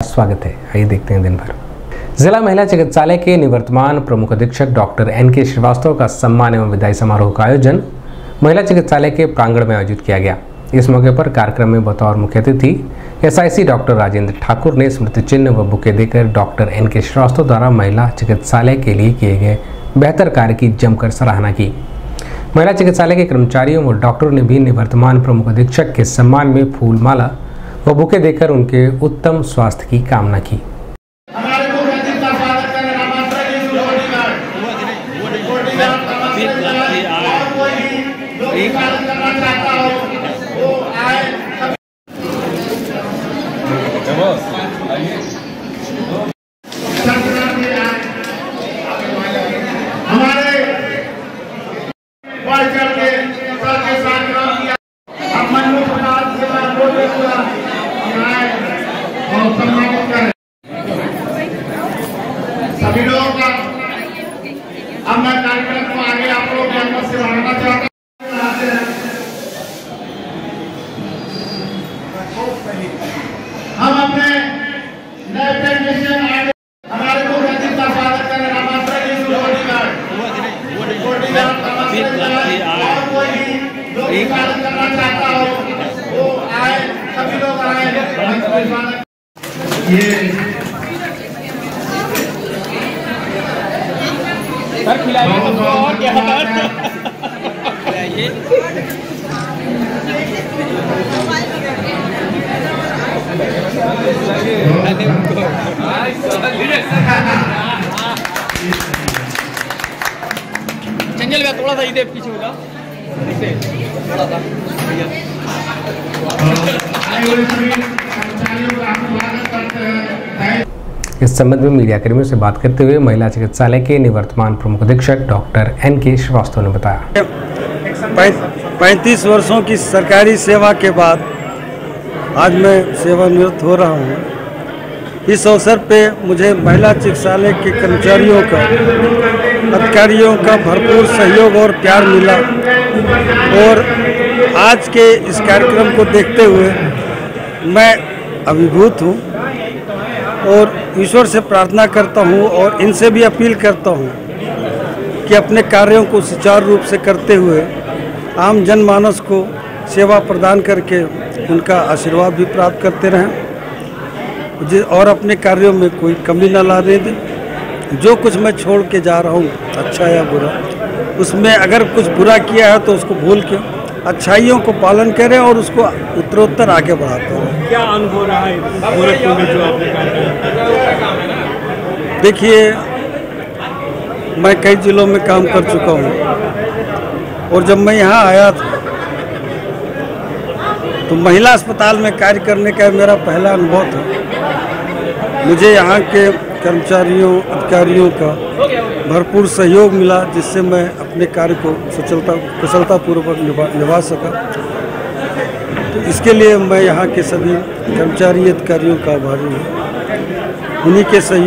स्वागत है। आइए देखते हैं दिन भर। जिला महिला चिकित्सालय के निवर्तमान प्रमुख अधीक्षक डॉक्टर एन के श्रीवास्तव का सम्मान एवं विदाई समारोह का आयोजन महिला चिकित्सालय के प्रांगण में आयोजित किया गया। इस मौके पर कार्यक्रम में बतौर मुख्य अतिथि एसआईसी डॉक्टर राजेंद्र ठाकुर ने स्मृति चिन्ह व बुके देकर डॉक्टर एन के श्रीवास्तव द्वारा महिला चिकित्सालय के लिए किए गए बेहतर कार्य की जमकर सराहना की। महिला चिकित्सालय के कर्मचारियों व डॉक्टरों ने भी निवर्तमान प्रमुख अधीक्षक के सम्मान में फूलमाला व बुके देकर उनके उत्तम स्वास्थ्य की कामना की। सभी लोगों का अब मैं कार्यक्रम को आगे आप लोग के अंदर से बढ़ाना चाहता हूँ हम अपने नए टेक्नीशियन आगे हमारे मुख्य अतिथि का स्वागत करने का मात्रा जी सिक्योरिटी गार्ड सिक्योरिटी गार्ड का मात्रा जी और कोई भी जो भी स्वागत करना चाहता हो वो आए सभी लोग आए स्वागत ये सर खिलाइए सबको और क्या चंचल भैया थोड़ा सा इधर पीछे होगा। थोड़ा सा इस संबंध में मीडिया कर्मियों से बात करते हुए महिला चिकित्सालय के निवर्तमान प्रमुख अधीक्षक डॉक्टर एन के श्रीवास्तव ने बताया। पैंतीस वर्षों की सरकारी सेवा के बाद आज मैं सेवानिवृत्त हो रहा हूँ। इस अवसर पे मुझे महिला चिकित्सालय के कर्मचारियों का, अधिकारियों का भरपूर सहयोग और प्यार मिला और आज के इस कार्यक्रम को देखते हुए मैं अभिभूत हूँ। और ईश्वर से प्रार्थना करता हूँ और इनसे भी अपील करता हूँ कि अपने कार्यों को सुचारू रूप से करते हुए आम जनमानस को सेवा प्रदान करके उनका आशीर्वाद भी प्राप्त करते रहें। और अपने कार्यों में कोई कमी न लाने दें। जो कुछ मैं छोड़ के जा रहा हूँ अच्छा या बुरा, उसमें अगर कुछ बुरा किया है तो उसको भूल के अच्छाइयों को पालन करें और उसको उत्तरोत्तर आगे बढ़ाते रहें। क्या अनुभव रहा है गोरखपुर में जो आपने देखिए मैं कई जिलों में काम कर चुका हूँ और जब मैं यहाँ आया था तो महिला अस्पताल में कार्य करने का मेरा पहला अनुभव था। मुझे यहाँ के कर्मचारियों अधिकारियों का भरपूर सहयोग मिला, जिससे मैं अपने कार्य को सुचलता, कुशलतापूर्वक निभा निभा सका। तो इसके लिए मैं यहाँ के सभी कर्मचारी, अधिकारियों का आभारी हूँ। उन्हीं के सहयोग